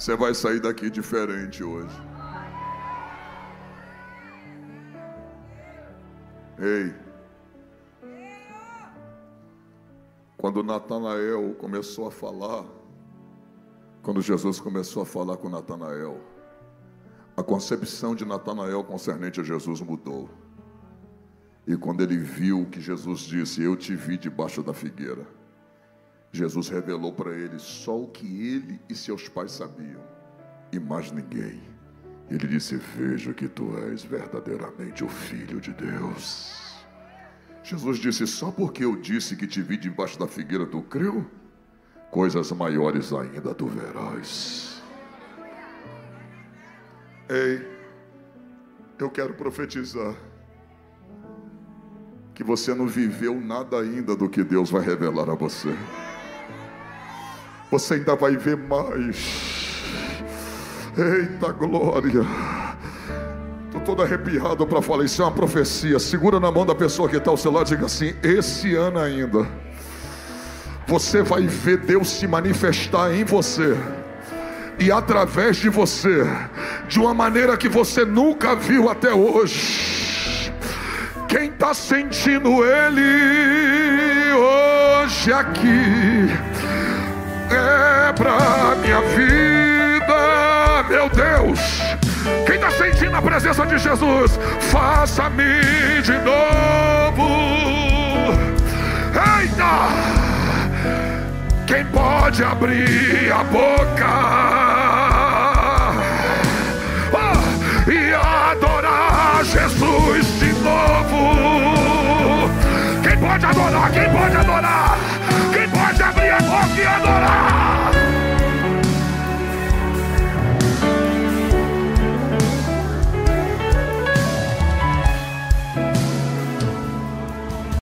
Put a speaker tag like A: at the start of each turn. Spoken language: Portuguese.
A: Você vai sair daqui diferente hoje. Ei. Quando Natanael começou a falar, quando Jesus começou a falar com Natanael, a concepção de Natanael concernente a Jesus mudou. E quando ele viu que Jesus disse: Eu te vi debaixo da figueira, Jesus revelou para ele só o que ele e seus pais sabiam, e mais ninguém. Ele disse: Veja que tu és verdadeiramente o Filho de Deus. Jesus disse: Só porque eu disse que te vi debaixo da figueira, tu creu? Coisas maiores ainda tu verás. Ei, eu quero profetizar que você não viveu nada ainda do que Deus vai revelar a você você ainda vai ver mais. Eita glória. Estou todo arrepiado para falar. Isso é uma profecia. Segura na mão da pessoa que está ao seu lado e diga assim: Esse ano ainda, você vai ver Deus se manifestar em você e através de você, de uma maneira que você nunca viu até hoje. Quem está sentindo Ele hoje aqui? Presença de Jesus, faça-me de novo. Eita! Quem pode abrir a boca oh, e adorar Jesus de novo? Quem pode adorar? Quem pode adorar?